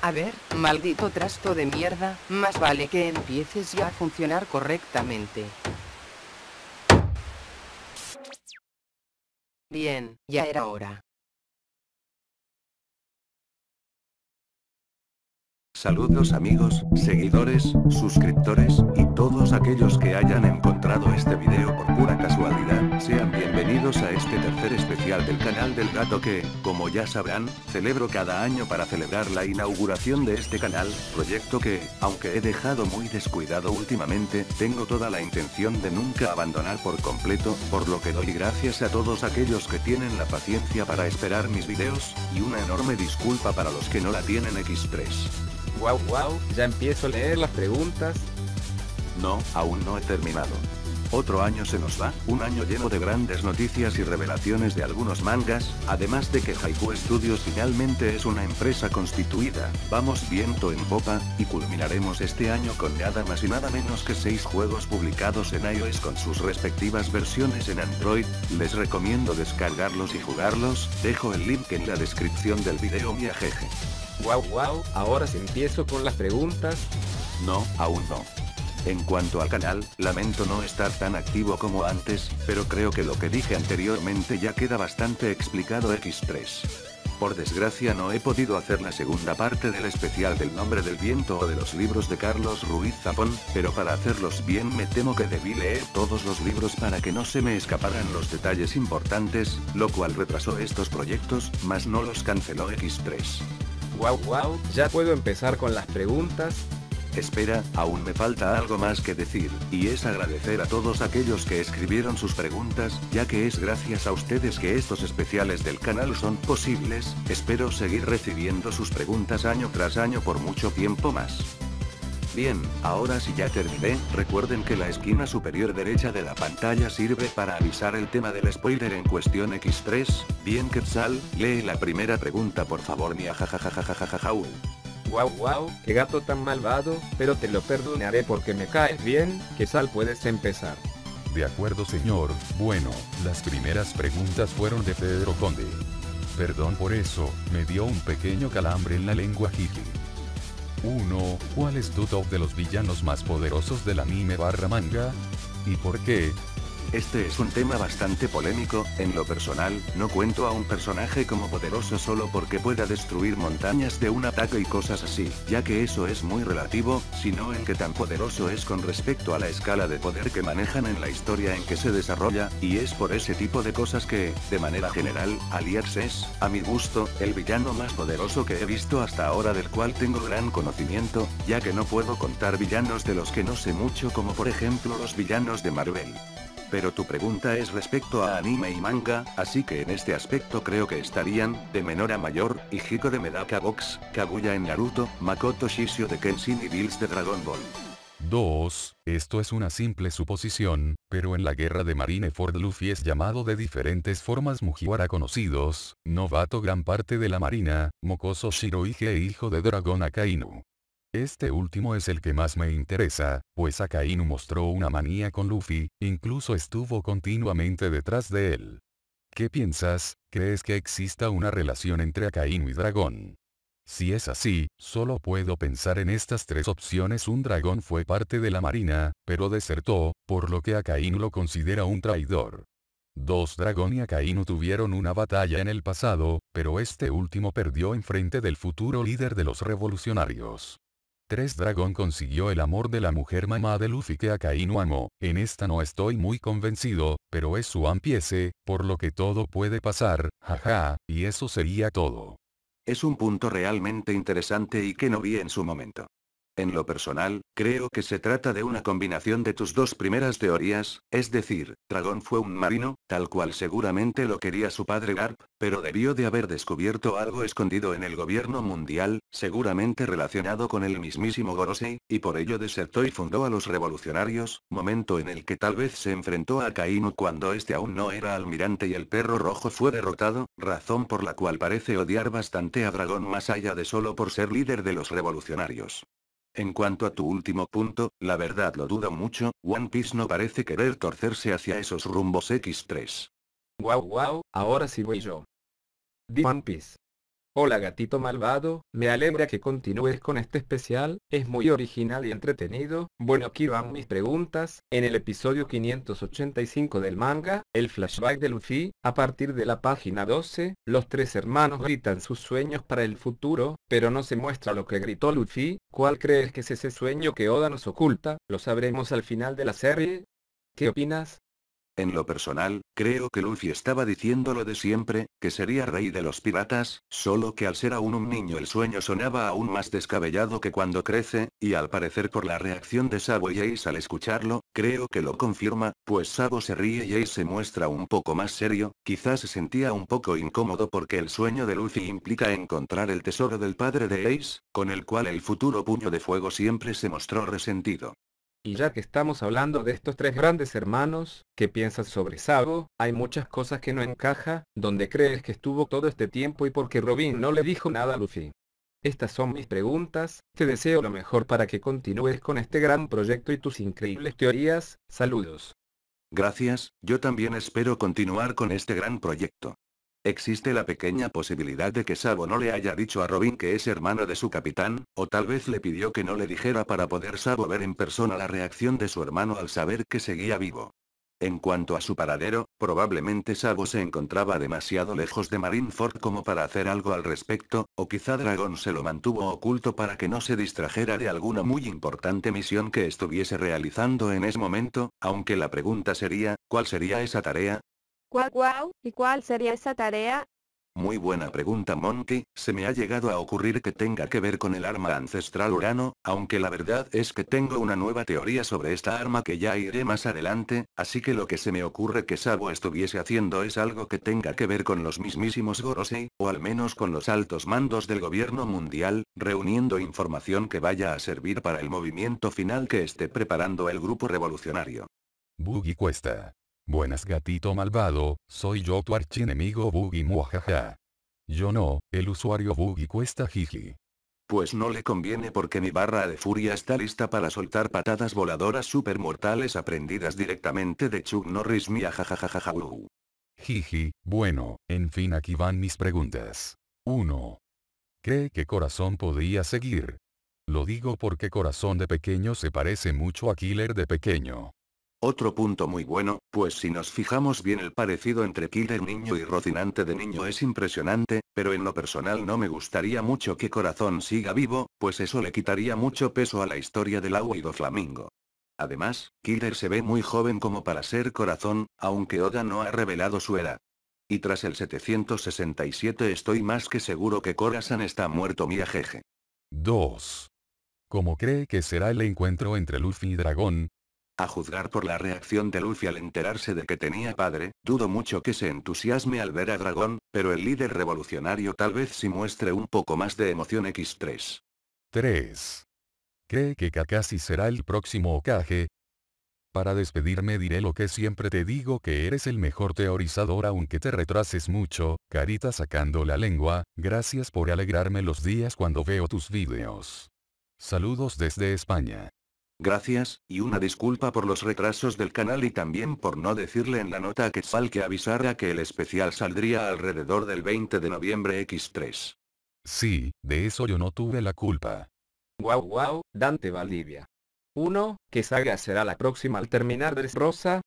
A ver, maldito trasto de mierda, más vale que empieces ya a funcionar correctamente. Bien, ya era hora. Saludos amigos, seguidores, suscriptores, y todos aquellos que hayan encontrado este video por pura casualidad, sean bienvenidos a este tercer especial del canal del gato que, como ya sabrán, celebro cada año para celebrar la inauguración de este canal, proyecto que, aunque he dejado muy descuidado últimamente, tengo toda la intención de nunca abandonar por completo, por lo que doy gracias a todos aquellos que tienen la paciencia para esperar mis videos, y una enorme disculpa para los que no la tienen X3. Wow, wow, ya empiezo a leer las preguntas. No, aún no he terminado. Otro año se nos va, un año lleno de grandes noticias y revelaciones de algunos mangas, además de que Haiku Studios finalmente es una empresa constituida, vamos viento en popa, y culminaremos este año con nada más y nada menos que 6 juegos publicados en iOS con sus respectivas versiones en Android, les recomiendo descargarlos y jugarlos, dejo el link en la descripción del video jeje. Wow, wow, ahora sí empiezo con las preguntas. No, aún no. En cuanto al canal, lamento no estar tan activo como antes, pero creo que lo que dije anteriormente ya queda bastante explicado X3. Por desgracia no he podido hacer la segunda parte del especial del nombre del viento o de los libros de Carlos Ruiz Zafón, pero para hacerlos bien me temo que debí leer todos los libros para que no se me escaparan los detalles importantes, lo cual retrasó estos proyectos, mas no los canceló X3. Wow, wow, ya puedo empezar con las preguntas. Espera, aún me falta algo más que decir, y es agradecer a todos aquellos que escribieron sus preguntas, ya que es gracias a ustedes que estos especiales del canal son posibles, espero seguir recibiendo sus preguntas año tras año por mucho tiempo más. Bien, ahora si ya terminé, recuerden que la esquina superior derecha de la pantalla sirve para avisar el tema del spoiler en cuestión X3, bien Quetzal, lee la primera pregunta por favor mi ajajajajajajajaul. Wow, wow, qué gato tan malvado, pero te lo perdonaré porque me caes bien, Quetzal puedes empezar. De acuerdo señor, bueno, las primeras preguntas fueron de Pedro Conde. Perdón por eso, me dio un pequeño calambre en la lengua jiji. 1. ¿Cuál es tu top de los villanos más poderosos del anime barra manga? ¿Y por qué? Este es un tema bastante polémico, en lo personal, no cuento a un personaje como poderoso solo porque pueda destruir montañas de un ataque y cosas así, ya que eso es muy relativo, sino en que tan poderoso es con respecto a la escala de poder que manejan en la historia en que se desarrolla, y es por ese tipo de cosas que, de manera general, Alias es, a mi gusto, el villano más poderoso que he visto hasta ahora del cual tengo gran conocimiento, ya que no puedo contar villanos de los que no sé mucho como por ejemplo los villanos de Marvel. Pero tu pregunta es respecto a anime y manga, así que en este aspecto creo que estarían, de menor a mayor, Hijiko de Medaka Box, Kaguya en Naruto, Makoto Shishio de Kenshin y Bills de Dragon Ball. 2. Esto es una simple suposición, pero en la guerra de Marineford Luffy es llamado de diferentes formas Mugiwara conocidos, novato gran parte de la marina, Mokoso Shirohige e hijo de Dragón Akainu. Este último es el que más me interesa, pues Akainu mostró una manía con Luffy, incluso estuvo continuamente detrás de él. ¿Qué piensas? ¿Crees que exista una relación entre Akainu y dragón? Si es así, solo puedo pensar en estas tres opciones. Un dragón fue parte de la marina, pero desertó, por lo que Akainu lo considera un traidor. Dos Dragón y Akainu tuvieron una batalla en el pasado, pero este último perdió en frente del futuro líder de los revolucionarios. 3 Dragón consiguió el amor de la mujer mamá de Luffy que Akainu amó, en esta no estoy muy convencido, pero es su ampiece, por lo que todo puede pasar, jaja, y eso sería todo. Es un punto realmente interesante y que no vi en su momento. En lo personal, creo que se trata de una combinación de tus dos primeras teorías, es decir, Dragón fue un marino, tal cual seguramente lo quería su padre Garp, pero debió de haber descubierto algo escondido en el gobierno mundial, seguramente relacionado con el mismísimo Gorosei, y por ello desertó y fundó a los revolucionarios, momento en el que tal vez se enfrentó a Kainu cuando este aún no era almirante y el perro rojo fue derrotado, razón por la cual parece odiar bastante a Dragón más allá de solo por ser líder de los revolucionarios. En cuanto a tu último punto, la verdad lo dudo mucho, One Piece no parece querer torcerse hacia esos rumbos X3. Wow, wow, ahora sí voy yo. The One Piece. Hola gatito malvado, me alegra que continúes con este especial, es muy original y entretenido. Bueno aquí van mis preguntas, en el episodio 585 del manga, el flashback de Luffy, a partir de la página 12, los tres hermanos gritan sus sueños para el futuro, pero no se muestra lo que gritó Luffy, ¿cuál crees que es ese sueño que Oda nos oculta? Lo sabremos al final de la serie. ¿Qué opinas? En lo personal, creo que Luffy estaba diciendo lo de siempre, que sería rey de los piratas, solo que al ser aún un niño el sueño sonaba aún más descabellado que cuando crece, y al parecer por la reacción de Sabo y Ace al escucharlo, creo que lo confirma, pues Sabo se ríe y Ace se muestra un poco más serio, quizás se sentía un poco incómodo porque el sueño de Luffy implica encontrar el tesoro del padre de Ace, con el cual el futuro puño de fuego siempre se mostró resentido. Y ya que estamos hablando de estos tres grandes hermanos, ¿qué piensas sobre Sabo? Hay muchas cosas que no encaja, ¿dónde crees que estuvo todo este tiempo y por qué Robin no le dijo nada a Luffy? Estas son mis preguntas, te deseo lo mejor para que continúes con este gran proyecto y tus increíbles teorías, saludos. Gracias, yo también espero continuar con este gran proyecto. Existe la pequeña posibilidad de que Sabo no le haya dicho a Robin que es hermano de su capitán, o tal vez le pidió que no le dijera para poder Sabo ver en persona la reacción de su hermano al saber que seguía vivo. En cuanto a su paradero, probablemente Sabo se encontraba demasiado lejos de Marineford como para hacer algo al respecto, o quizá Dragon se lo mantuvo oculto para que no se distrajera de alguna muy importante misión que estuviese realizando en ese momento, aunque la pregunta sería, ¿cuál sería esa tarea? Guau guau, ¿y cuál sería esa tarea? Muy buena pregunta Monkey, se me ha llegado a ocurrir que tenga que ver con el arma ancestral Urano, aunque la verdad es que tengo una nueva teoría sobre esta arma que ya iré más adelante, así que lo que se me ocurre que Sabo estuviese haciendo es algo que tenga que ver con los mismísimos Gorosei, o al menos con los altos mandos del gobierno mundial, reuniendo información que vaya a servir para el movimiento final que esté preparando el grupo revolucionario. Boogie Cuesta. Buenas gatito malvado, soy yo tu archienemigo Boogie muajaja. Yo no, el usuario Boogie cuesta jiji. Pues no le conviene porque mi barra de furia está lista para soltar patadas voladoras supermortales aprendidas directamente de Chuck Norris jajajaja. Jiji, bueno, en fin aquí van mis preguntas. 1. ¿Cree que Corazón podría seguir? Lo digo porque Corazón de pequeño se parece mucho a Killer de pequeño. Otro punto muy bueno, pues si nos fijamos bien el parecido entre Killer niño y Rocinante de niño es impresionante, pero en lo personal no me gustaría mucho que Corazón siga vivo, pues eso le quitaría mucho peso a la historia del agua y do Flamingo. Además, Killer se ve muy joven como para ser Corazón, aunque Oda no ha revelado su edad. Y tras el 767 estoy más que seguro que Corazon está muerto mi jeje. 2. ¿Cómo cree que será el encuentro entre Luffy y Dragón? A juzgar por la reacción de Luffy al enterarse de que tenía padre, dudo mucho que se entusiasme al ver a Dragón, pero el líder revolucionario tal vez sí muestre un poco más de emoción X3. 3. ¿Cree que Kakashi será el próximo Okage? Para despedirme diré lo que siempre te digo que eres el mejor teorizador aunque te retrases mucho, carita sacando la lengua, gracias por alegrarme los días cuando veo tus vídeos. Saludos desde España. Gracias, y una disculpa por los retrasos del canal y también por no decirle en la nota a Quetzal que avisara que el especial saldría alrededor del 20 de noviembre X3. Sí, de eso yo no tuve la culpa. Wow wow, Dante Valdivia. 1. ¿Qué saga será la próxima al terminar Dressrosa?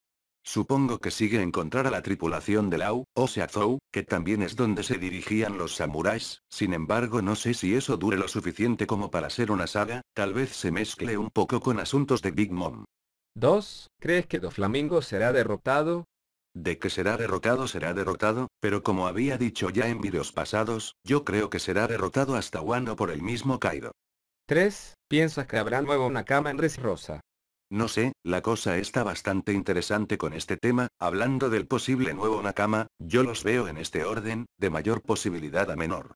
Supongo que sigue encontrar a la tripulación de Lau, o sea Zou, que también es donde se dirigían los samuráis, sin embargo no sé si eso dure lo suficiente como para ser una saga, tal vez se mezcle un poco con asuntos de Big Mom. 2. ¿Crees que Doflamingo será derrotado? De que será derrotado será derrotado, pero como había dicho ya en vídeos pasados, yo creo que será derrotado hasta Wano por el mismo Kaido. 3. ¿Piensas que habrá nuevo Nakama en Dressrosa? No sé, la cosa está bastante interesante con este tema, hablando del posible nuevo Nakama, yo los veo en este orden, de mayor posibilidad a menor.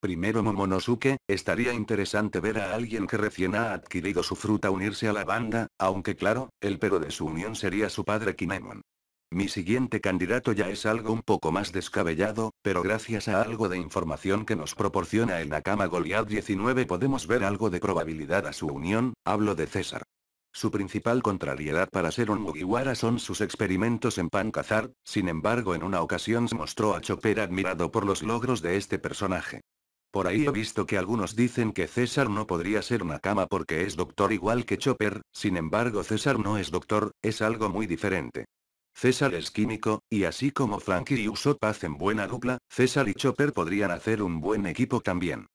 Primero Momonosuke, estaría interesante ver a alguien que recién ha adquirido su fruta unirse a la banda, aunque claro, el pero de su unión sería su padre Kinemon. Mi siguiente candidato ya es algo un poco más descabellado, pero gracias a algo de información que nos proporciona el Nakama Goliath 19 podemos ver algo de probabilidad a su unión, hablo de César. Su principal contrariedad para ser un Mugiwara son sus experimentos en Pancazar, sin embargo en una ocasión se mostró a Chopper admirado por los logros de este personaje. Por ahí he visto que algunos dicen que César no podría ser Nakama porque es doctor igual que Chopper, sin embargo César no es doctor, es algo muy diferente. César es químico, y así como Frankie y Usopp hacen buena dupla, César y Chopper podrían hacer un buen equipo también.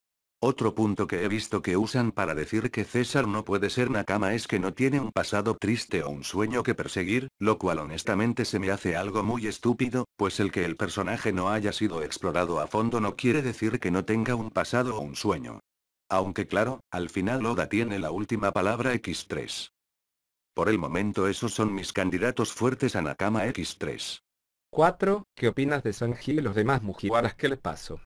Otro punto que he visto que usan para decir que César no puede ser Nakama es que no tiene un pasado triste o un sueño que perseguir, lo cual honestamente se me hace algo muy estúpido, pues el que el personaje no haya sido explorado a fondo no quiere decir que no tenga un pasado o un sueño. Aunque claro, al final Oda tiene la última palabra X3. Por el momento esos son mis candidatos fuertes a Nakama X3. 4. ¿Qué opinas de Sanji y los demás Mugiwaras que le pasó?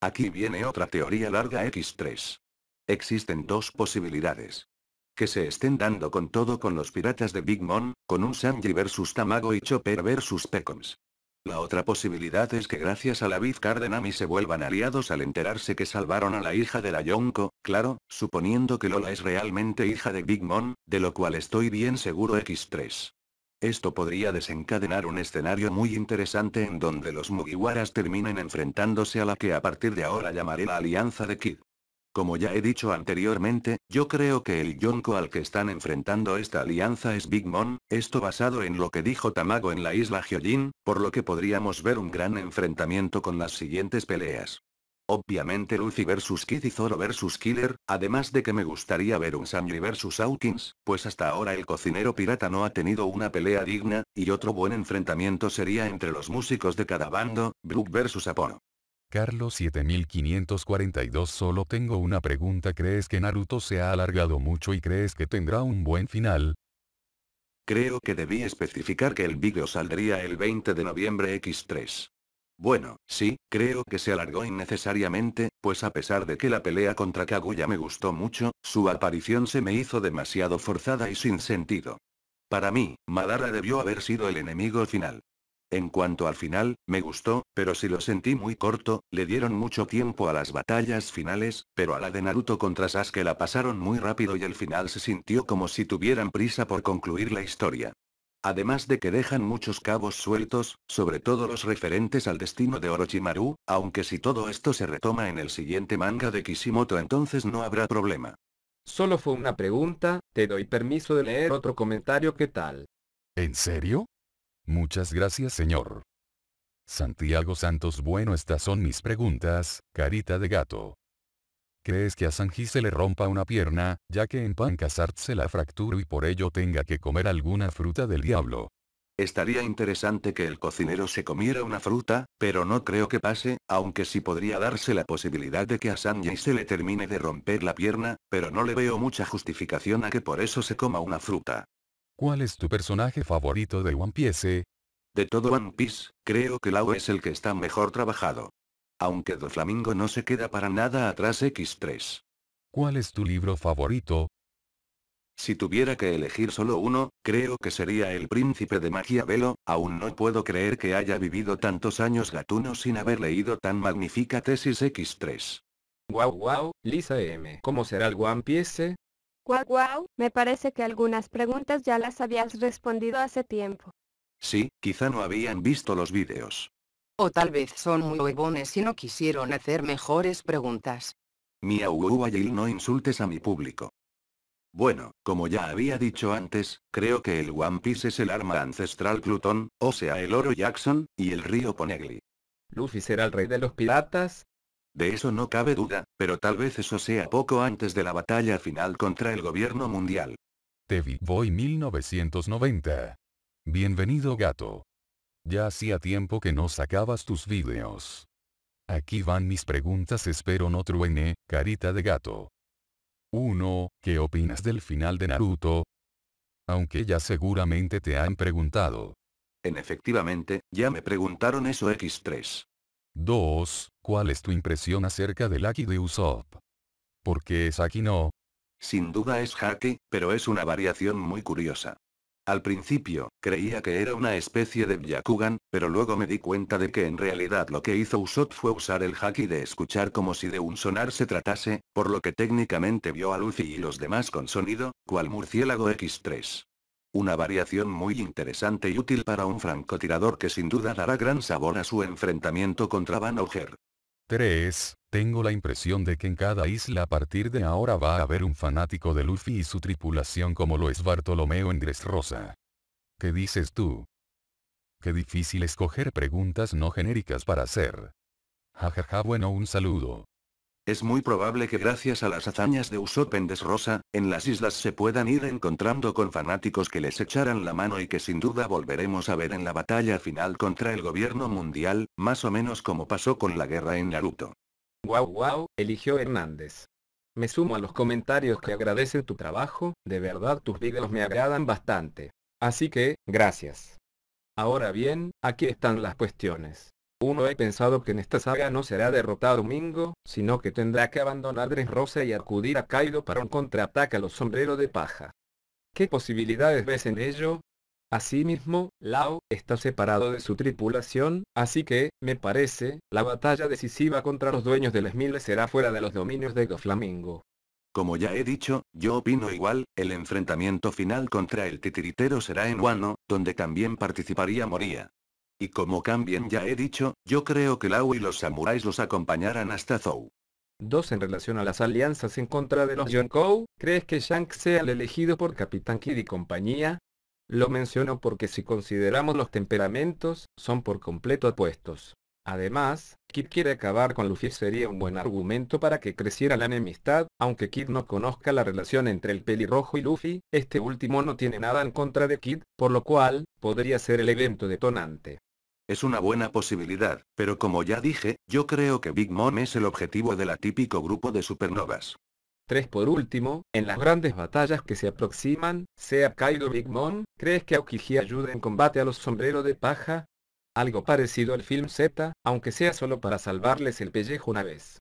Aquí viene otra teoría larga X3. Existen dos posibilidades. Que se estén dando con todo con los piratas de Big Mom, con un Sanji vs Tamago y Chopper vs Pecoms. La otra posibilidad es que gracias a la Biz Cardenami se vuelvan aliados al enterarse que salvaron a la hija de la Yonko, claro, suponiendo que Lola es realmente hija de Big Mom, de lo cual estoy bien seguro X3. Esto podría desencadenar un escenario muy interesante en donde los Mugiwaras terminen enfrentándose a la que a partir de ahora llamaré la Alianza de Kid. Como ya he dicho anteriormente, yo creo que el Yonko al que están enfrentando esta alianza es Big Mom, esto basado en lo que dijo Tamago en la isla Hyojin, por lo que podríamos ver un gran enfrentamiento con las siguientes peleas. Obviamente Luffy vs Kid y Zoro vs Killer, además de que me gustaría ver un Sanji vs Hawkins, pues hasta ahora el cocinero pirata no ha tenido una pelea digna, y otro buen enfrentamiento sería entre los músicos de cada bando, Brook vs Apono. Carlos 7542 Solo tengo una pregunta ¿Crees que Naruto se ha alargado mucho y crees que tendrá un buen final? Creo que debí especificar que el vídeo saldría el 20 de noviembre X3. Bueno, sí, creo que se alargó innecesariamente, pues a pesar de que la pelea contra Kaguya me gustó mucho, su aparición se me hizo demasiado forzada y sin sentido. Para mí, Madara debió haber sido el enemigo final. En cuanto al final, me gustó, pero si lo sentí muy corto, le dieron mucho tiempo a las batallas finales, pero a la de Naruto contra Sasuke la pasaron muy rápido y el final se sintió como si tuvieran prisa por concluir la historia. Además de que dejan muchos cabos sueltos, sobre todo los referentes al destino de Orochimaru, aunque si todo esto se retoma en el siguiente manga de Kishimoto entonces no habrá problema. Solo fue una pregunta, te doy permiso de leer otro comentario ¿qué tal? ¿En serio? Muchas gracias señor. Santiago Santos Bueno estas son mis preguntas, carita de gato. ¿Crees que a Sanji se le rompa una pierna, ya que en Pancasart se la fracturó y por ello tenga que comer alguna fruta del diablo? Estaría interesante que el cocinero se comiera una fruta, pero no creo que pase, aunque sí podría darse la posibilidad de que a Sanji se le termine de romper la pierna, pero no le veo mucha justificación a que por eso se coma una fruta. ¿Cuál es tu personaje favorito de One Piece? De todo One Piece, creo que Lau es el que está mejor trabajado. Aunque Doflamingo no se queda para nada atrás X3. ¿Cuál es tu libro favorito? Si tuviera que elegir solo uno, creo que sería El Príncipe de Maquiavelo, aún no puedo creer que haya vivido tantos años gatuno sin haber leído tan magnífica tesis X3. Wow wow, Lisa M. ¿Cómo será el One Piece? Guau guau, me parece que algunas preguntas ya las habías respondido hace tiempo. Sí, quizá no habían visto los vídeos. O tal vez son muy huevones y no quisieron hacer mejores preguntas. Miau Ayil no insultes a mi público. Bueno, como ya había dicho antes, creo que el One Piece es el arma ancestral Plutón, o sea el oro Jackson, y el río Poneglyph. ¿Luffy será el rey de los piratas? De eso no cabe duda, pero tal vez eso sea poco antes de la batalla final contra el gobierno mundial. David Boy 1990. Bienvenido gato. Ya hacía tiempo que no sacabas tus vídeos. Aquí van mis preguntas espero no truene, carita de gato. 1. ¿Qué opinas del final de Naruto? Aunque ya seguramente te han preguntado. En efectivamente, ya me preguntaron eso X3. 2. ¿Cuál es tu impresión acerca del Aki de Usopp? ¿Por qué es Aki no? Sin duda es Haki, pero es una variación muy curiosa. Al principio, creía que era una especie de Byakugan, pero luego me di cuenta de que en realidad lo que hizo Usopp fue usar el haki de escuchar como si de un sonar se tratase, por lo que técnicamente vio a Luffy y los demás con sonido, cual murciélago X3. Una variación muy interesante y útil para un francotirador que sin duda dará gran sabor a su enfrentamiento contra Van Auger. 3. Tengo la impresión de que en cada isla a partir de ahora va a haber un fanático de Luffy y su tripulación como lo es Bartolomeo en Dressrosa. ¿Qué dices tú? Qué difícil escoger preguntas no genéricas para hacer. Jajaja bueno un saludo. Es muy probable que gracias a las hazañas de Usopp en Dressrosa, en las islas se puedan ir encontrando con fanáticos que les echaran la mano y que sin duda volveremos a ver en la batalla final contra el gobierno mundial, más o menos como pasó con la guerra en Naruto. Wow wow, eligió Hernández. Me sumo a los comentarios que agradecen tu trabajo, de verdad tus videos me agradan bastante. Así que, gracias. Ahora bien, aquí están las cuestiones. Uno he pensado que en esta saga no será derrotado Mingo, sino que tendrá que abandonar Dressrosa y acudir a Kaido para un contraataque a los sombreros de paja. ¿Qué posibilidades ves en ello? Asimismo, Lao está separado de su tripulación, así que, me parece, la batalla decisiva contra los dueños del Smile será fuera de los dominios de Doflamingo. Como ya he dicho, yo opino igual, el enfrentamiento final contra el titiritero será en Wano, donde también participaría Moria. Y como cambien ya he dicho, yo creo que Lau y los samuráis los acompañarán hasta Zou. 2. En relación a las alianzas en contra de los Yonkou, ¿crees que Shanks sea el elegido por Capitán Kid y compañía? Lo menciono porque si consideramos los temperamentos, son por completo opuestos. Además, Kid quiere acabar con Luffy sería un buen argumento para que creciera la enemistad, aunque Kid no conozca la relación entre el pelirrojo y Luffy, este último no tiene nada en contra de Kid, por lo cual, podría ser el evento detonante. Es una buena posibilidad, pero como ya dije, yo creo que Big Mom es el objetivo del atípico grupo de supernovas. 3. Por último, en las grandes batallas que se aproximan, sea Kaido Big Mom, ¿crees que Aokiji ayude en combate a los sombreros de paja? Algo parecido al film Z, aunque sea solo para salvarles el pellejo una vez.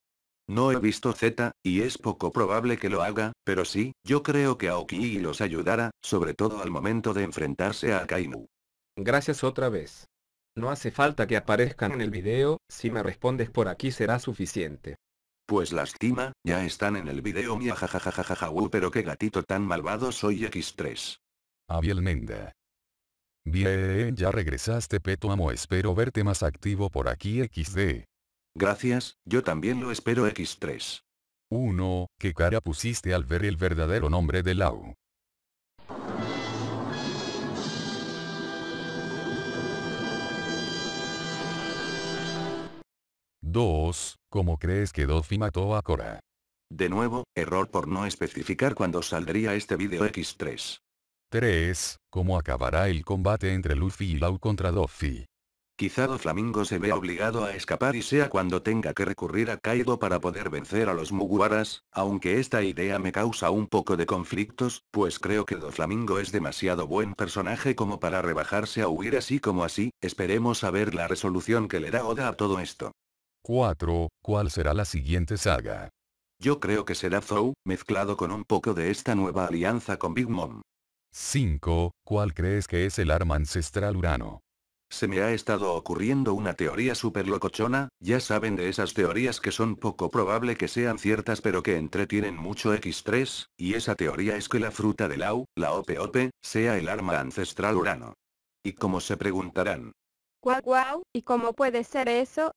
No he visto Z, y es poco probable que lo haga, pero sí, yo creo que Aokiji los ayudará, sobre todo al momento de enfrentarse a Akainu. Gracias otra vez. No hace falta que aparezcan en el video, si me respondes por aquí será suficiente. Pues lástima, ya están en el video mía jajajajajaja uh, pero qué gatito tan malvado soy X3. Abiel Menda. Bien, ya regresaste Peto Amo espero verte más activo por aquí XD. Gracias, yo también lo espero X3. 1. ¿Qué cara pusiste al ver el verdadero nombre de Lau? 2. ¿Cómo crees que Doffy mató a Cora? De nuevo, error por no especificar cuándo saldría este video X3. 3. ¿Cómo acabará el combate entre Luffy y Lau contra Doffy? Quizá Doflamingo se vea obligado a escapar y sea cuando tenga que recurrir a Kaido para poder vencer a los Muguaras, aunque esta idea me causa un poco de conflictos, pues creo que Doflamingo es demasiado buen personaje como para rebajarse a huir así como así, esperemos a ver la resolución que le da Oda a todo esto. 4. ¿Cuál será la siguiente saga? Yo creo que será Zou, mezclado con un poco de esta nueva alianza con Big Mom. 5. ¿Cuál crees que es el arma ancestral Urano? Se me ha estado ocurriendo una teoría súper locochona, ya saben de esas teorías que son poco probable que sean ciertas pero que entretienen mucho X3, y esa teoría es que la fruta de Lau, la OPOP, sea el arma ancestral Urano. Y como se preguntarán. Guau guau, ¿y cómo puede ser eso?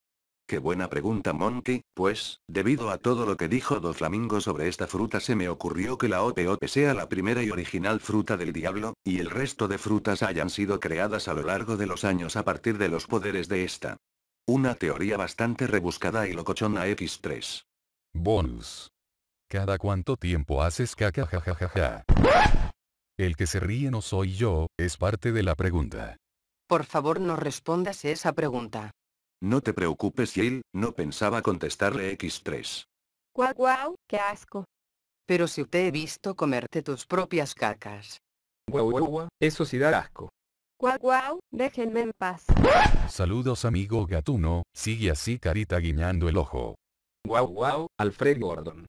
Qué buena pregunta Monkey, pues, debido a todo lo que dijo Doflamingo sobre esta fruta se me ocurrió que la OPOP sea la primera y original fruta del diablo, y el resto de frutas hayan sido creadas a lo largo de los años a partir de los poderes de esta. Una teoría bastante rebuscada y locochona X3. Bonus. ¿Cada cuánto tiempo haces caca jajajaja? El que se ríe no soy yo, es parte de la pregunta. Por favor no respondas esa pregunta. No te preocupes Yale, no pensaba contestarle X3. Guau guau, qué asco. Pero si te he visto comerte tus propias cacas. Guau guau guau, eso sí da asco. Guau guau, déjenme en paz. Saludos amigo gatuno, sigue así carita guiñando el ojo. Guau guau, Alfred Gordon.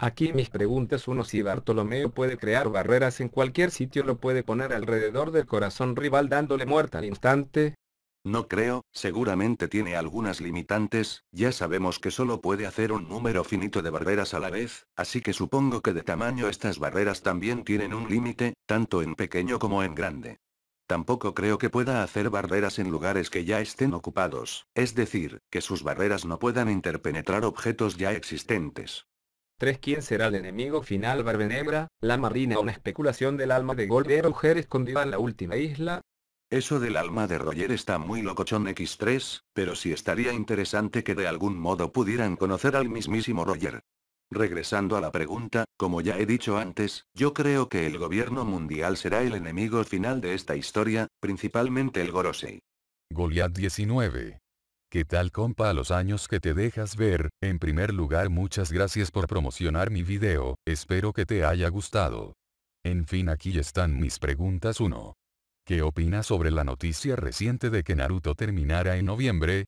Aquí mis preguntas uno si Bartolomeo puede crear barreras en cualquier sitio lo puede poner alrededor del corazón rival dándole muerte al instante, no creo, seguramente tiene algunas limitantes, ya sabemos que solo puede hacer un número finito de barreras a la vez, así que supongo que de tamaño estas barreras también tienen un límite, tanto en pequeño como en grande. tampoco creo que pueda hacer barreras en lugares que ya estén ocupados, es decir, que sus barreras no puedan interpenetrar objetos ya existentes. 3. ¿Quién será el enemigo final Barbenebra, la marina una especulación del alma de Golder mujer escondida en la última isla? Eso del alma de Roger está muy locochón X3, pero sí estaría interesante que de algún modo pudieran conocer al mismísimo Roger. Regresando a la pregunta, como ya he dicho antes, yo creo que el gobierno mundial será el enemigo final de esta historia, principalmente el Gorosei. Goliath 19. ¿Qué tal compa a los años que te dejas ver? En primer lugar muchas gracias por promocionar mi video, espero que te haya gustado. En fin aquí están mis preguntas 1. ¿Qué opinas sobre la noticia reciente de que Naruto terminara en noviembre?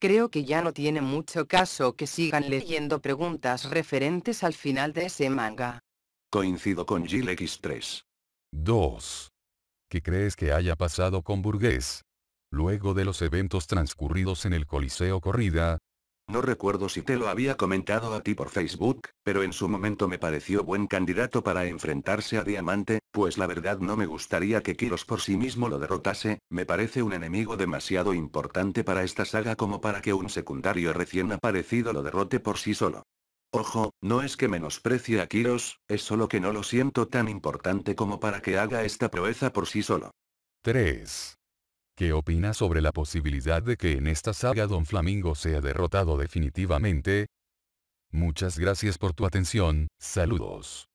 Creo que ya no tiene mucho caso que sigan leyendo preguntas referentes al final de ese manga. Coincido con Jill X3. 2. ¿Qué crees que haya pasado con Burgués? Luego de los eventos transcurridos en el Coliseo Corrida, no recuerdo si te lo había comentado a ti por Facebook, pero en su momento me pareció buen candidato para enfrentarse a Diamante, pues la verdad no me gustaría que Kiros por sí mismo lo derrotase, me parece un enemigo demasiado importante para esta saga como para que un secundario recién aparecido lo derrote por sí solo. Ojo, no es que menosprecie a Kiros, es solo que no lo siento tan importante como para que haga esta proeza por sí solo. 3. ¿Qué opinas sobre la posibilidad de que en esta saga Don Flamingo sea derrotado definitivamente? Muchas gracias por tu atención, saludos.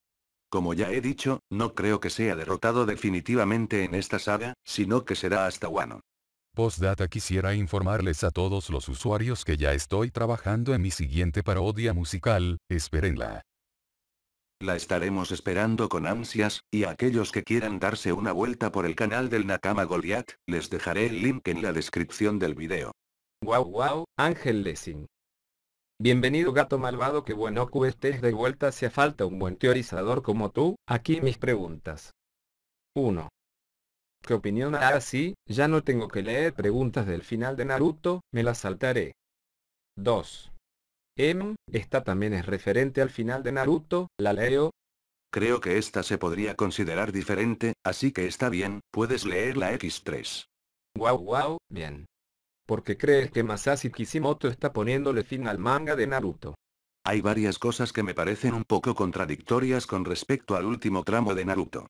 Como ya he dicho, no creo que sea derrotado definitivamente en esta saga, sino que será hasta Wano. Postdata quisiera informarles a todos los usuarios que ya estoy trabajando en mi siguiente parodia musical, espérenla. La estaremos esperando con ansias, y a aquellos que quieran darse una vuelta por el canal del Nakama Goliath, les dejaré el link en la descripción del video. Wow wow, Ángel Lessing. Bienvenido gato malvado que bueno que estés de vuelta hacía falta un buen teorizador como tú, aquí mis preguntas. 1. ¿Qué opinión Ah sí, ya no tengo que leer preguntas del final de Naruto, me las saltaré. 2. Em, esta también es referente al final de Naruto, la leo. Creo que esta se podría considerar diferente, así que está bien, puedes leer la X3. Wow wow, bien. ¿Por qué crees que Masashi Kishimoto está poniéndole fin al manga de Naruto? Hay varias cosas que me parecen un poco contradictorias con respecto al último tramo de Naruto.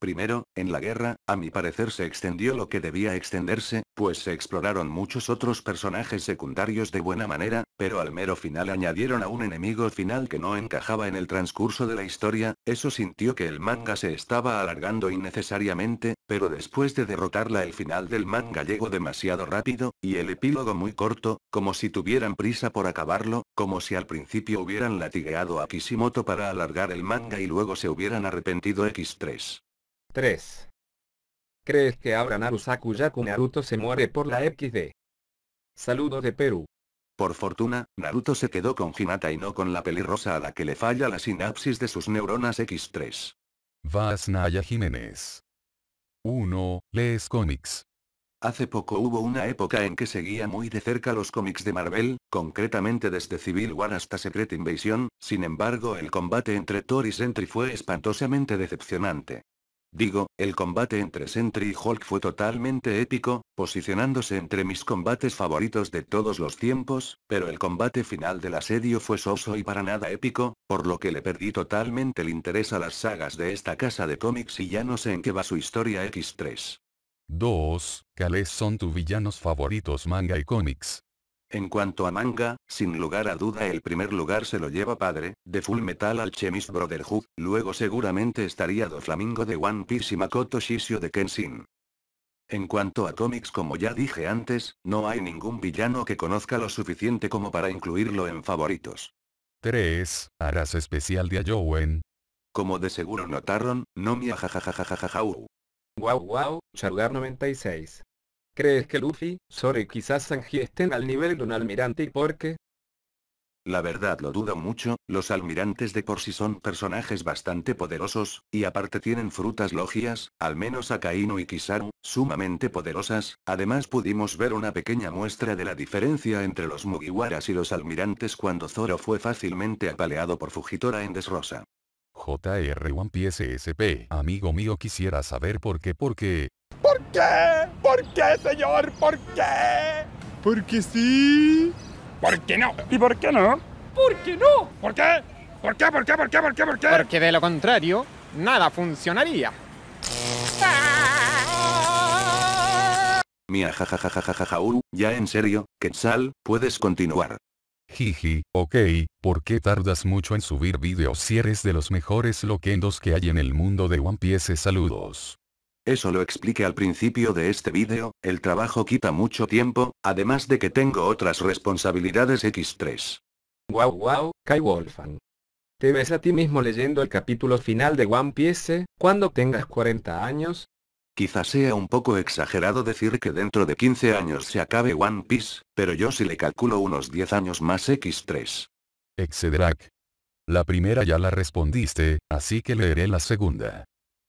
Primero, en la guerra, a mi parecer se extendió lo que debía extenderse, pues se exploraron muchos otros personajes secundarios de buena manera, pero al mero final añadieron a un enemigo final que no encajaba en el transcurso de la historia, eso sintió que el manga se estaba alargando innecesariamente, pero después de derrotarla el final del manga llegó demasiado rápido, y el epílogo muy corto, como si tuvieran prisa por acabarlo, como si al principio hubieran latigueado a Kishimoto para alargar el manga y luego se hubieran arrepentido X3. 3. ¿Crees que ahora Narusaku Yaku Naruto se muere por la XD? Saludos de Perú. Por fortuna, Naruto se quedó con Hinata y no con la pelirrosa a la que le falla la sinapsis de sus neuronas X3. Vasnaya Jiménez. 1. Lees cómics. Hace poco hubo una época en que seguía muy de cerca los cómics de Marvel, concretamente desde Civil War hasta Secret Invasion, sin embargo el combate entre Thor y Sentry fue espantosamente decepcionante. Digo, el combate entre Sentry y Hulk fue totalmente épico, posicionándose entre mis combates favoritos de todos los tiempos, pero el combate final del asedio fue soso y para nada épico, por lo que le perdí totalmente el interés a las sagas de esta casa de cómics y ya no sé en qué va su historia X3. 2. ¿Cuáles son tus villanos favoritos manga y cómics? En cuanto a manga, sin lugar a duda el primer lugar se lo lleva padre, de Full Metal Alchemist Brotherhood, luego seguramente estaría Doflamingo de One Piece y Makoto Shishio de Kenshin. En cuanto a cómics como ya dije antes, no hay ningún villano que conozca lo suficiente como para incluirlo en favoritos. 3. ¿Harás especial de Ayowen? Como de seguro notaron, no mi ajajajajajajau. Wow wow, Chargar 96. ¿Crees que Luffy, Zoro y quizás Sanji estén al nivel de un almirante y por qué? La verdad lo dudo mucho, los almirantes de por sí son personajes bastante poderosos, y aparte tienen frutas logias, al menos Akainu y Kizaru, sumamente poderosas, además pudimos ver una pequeña muestra de la diferencia entre los Mugiwaras y los almirantes cuando Zoro fue fácilmente apaleado por Fujitora en Desrosa. JR One Piece SP. Amigo mío quisiera saber por qué, por qué. ¿Por qué? ¿Por qué, señor? ¿Por qué? Porque sí. ¿Por qué no? ¿Y por qué no? ¿Por qué no? ¿Por qué? ¿Por qué? ¿Por qué? ¿Por qué? ¿Por qué? ¿Por qué? Porque de lo contrario, nada funcionaría. Mia jajajajajajajaú, ya en serio, Quetzal, puedes continuar. Jiji, ok, ¿por qué tardas mucho en subir vídeos si eres de los mejores loquendos que hay en el mundo de One Piece? Saludos. Eso lo expliqué al principio de este vídeo, el trabajo quita mucho tiempo, además de que tengo otras responsabilidades X3. Wow wow, Kai Wolfan. ¿Te ves a ti mismo leyendo el capítulo final de One Piece, cuando tengas 40 años? Quizás sea un poco exagerado decir que dentro de 15 años se acabe One Piece, pero yo sí le calculo unos 10 años más X3. Excedrak. La primera ya la respondiste, así que leeré la segunda.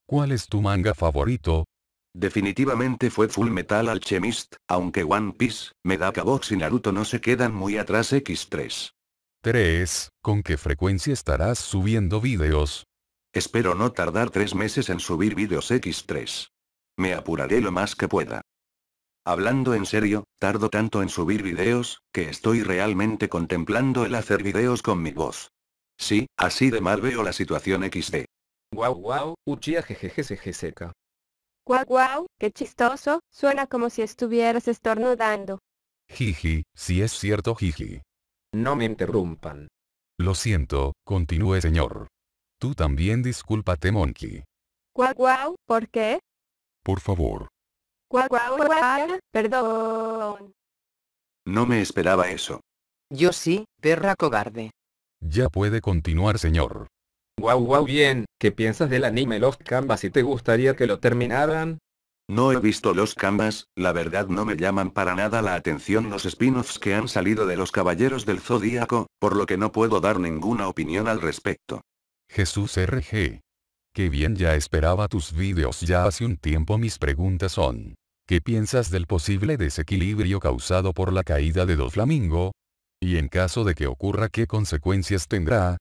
¿Cuál es tu manga favorito? Definitivamente fue Full Metal Alchemist, aunque One Piece, Medakabox y Naruto no se quedan muy atrás X3. 3. ¿Con qué frecuencia estarás subiendo vídeos? Espero no tardar tres meses en subir vídeos X3. Me apuraré lo más que pueda. Hablando en serio, tardo tanto en subir videos, que estoy realmente contemplando el hacer videos con mi voz. Sí, así de mal veo la situación XD. Wow wow, Uchiha jejeje Guau guau, qué chistoso, suena como si estuvieras estornudando. Jiji, si es cierto jiji. No me interrumpan. Lo siento, continúe señor. Tú también discúlpate Monkey. Guau guau, ¿por qué? Por favor. Guau guau guau, perdón. No me esperaba eso. Yo sí, perra cobarde. Ya puede continuar señor. Wow wow bien, ¿qué piensas del anime Lost Canvas y te gustaría que lo terminaran? No he visto los canvas, la verdad no me llaman para nada la atención los spin-offs que han salido de los Caballeros del Zodíaco, por lo que no puedo dar ninguna opinión al respecto. Jesús RG. Qué bien ya esperaba tus vídeos ya hace un tiempo mis preguntas son. ¿Qué piensas del posible desequilibrio causado por la caída de Doflamingo? Y en caso de que ocurra ¿qué consecuencias tendrá?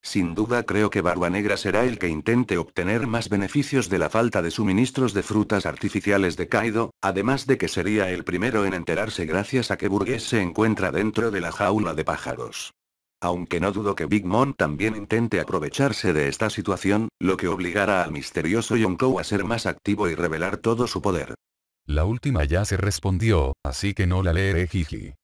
Sin duda creo que Barba Negra será el que intente obtener más beneficios de la falta de suministros de frutas artificiales de Kaido, además de que sería el primero en enterarse gracias a que Burgués se encuentra dentro de la jaula de pájaros. Aunque no dudo que Big Mom también intente aprovecharse de esta situación, lo que obligará al misterioso Yonkou a ser más activo y revelar todo su poder. La última ya se respondió, así que no la leeré jiji.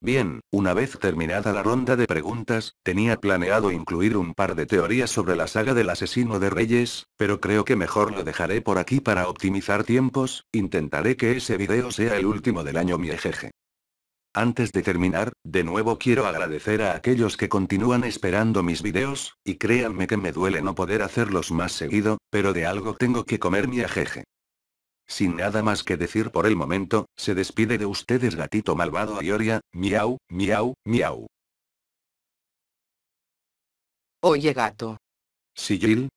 Bien, una vez terminada la ronda de preguntas, tenía planeado incluir un par de teorías sobre la saga del asesino de reyes, pero creo que mejor lo dejaré por aquí para optimizar tiempos, intentaré que ese video sea el último del año mi ejeje. Antes de terminar, de nuevo quiero agradecer a aquellos que continúan esperando mis videos, y créanme que me duele no poder hacerlos más seguido, pero de algo tengo que comer mi ajeje. Sin nada más que decir por el momento, se despide de ustedes gatito malvado Ayoria, miau, miau, miau. Oye gato. Sigil,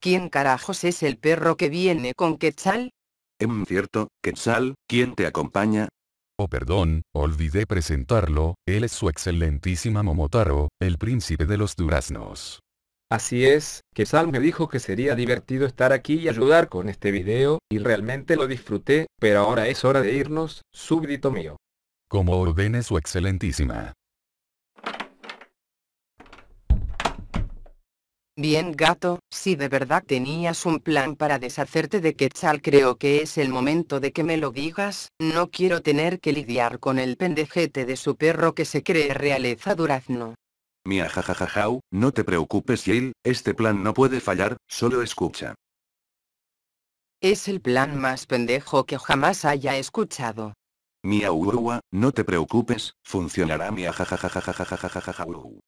¿Quién carajos es el perro que viene con Quetzal? em cierto, Quetzal, ¿quién te acompaña? Oh perdón, olvidé presentarlo, él es su excelentísima Momotaro, el príncipe de los duraznos. Así es, que Sal me dijo que sería divertido estar aquí y ayudar con este video, y realmente lo disfruté, pero ahora es hora de irnos, súbdito mío. Como ordene su excelentísima. Bien gato, si de verdad tenías un plan para deshacerte de Quetzal creo que es el momento de que me lo digas, no quiero tener que lidiar con el pendejete de su perro que se cree realeza durazno. Mia jajajajau, no te preocupes Yale, este plan no puede fallar, solo escucha. Es el plan más pendejo que jamás haya escuchado. Mia uua, no te preocupes, funcionará Mia jajajajajajajajajau.